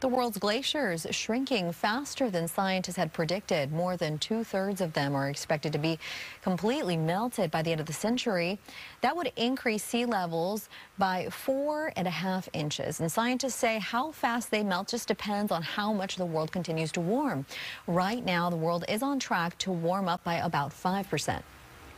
The world's glaciers shrinking faster than scientists had predicted. More than two-thirds of them are expected to be completely melted by the end of the century. That would increase sea levels by four and a half inches. And scientists say how fast they melt just depends on how much the world continues to warm. Right now, the world is on track to warm up by about 5 percent.